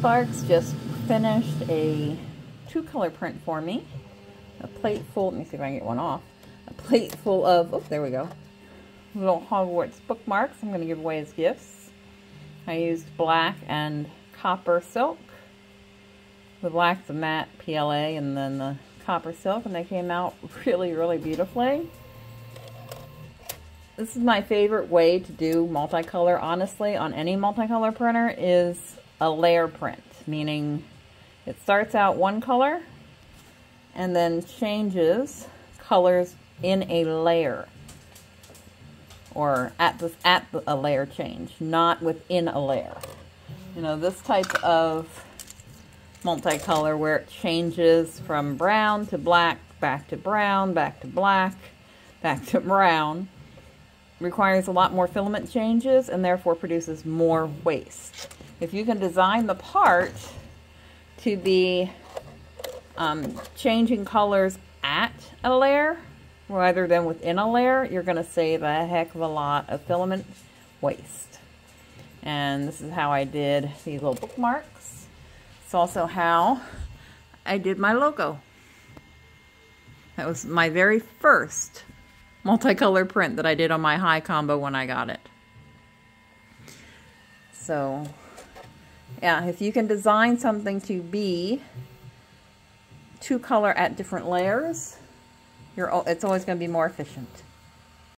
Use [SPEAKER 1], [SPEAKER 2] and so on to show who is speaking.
[SPEAKER 1] SparkX just finished a two color print for me. A plate full, let me see if I can get one off. A plate full of, oh, there we go. Little Hogwarts bookmarks I'm going to give away as gifts. I used black and copper silk. The black, the matte PLA, and then the copper silk, and they came out really, really beautifully. This is my favorite way to do multicolor, honestly, on any multicolor printer, is a layer print, meaning it starts out one color and then changes colors in a layer or at the, at a layer change, not within a layer. You know, this type of multicolor where it changes from brown to black, back to brown, back to black, back to brown, requires a lot more filament changes and therefore produces more waste. If you can design the part to be um, changing colors at a layer rather than within a layer, you're going to save a heck of a lot of filament waste. And this is how I did these little bookmarks. It's also how I did my logo. That was my very first multicolor print that I did on my Hi Combo when I got it. So, yeah, if you can design something to be two color at different layers, you're, it's always going to be more efficient.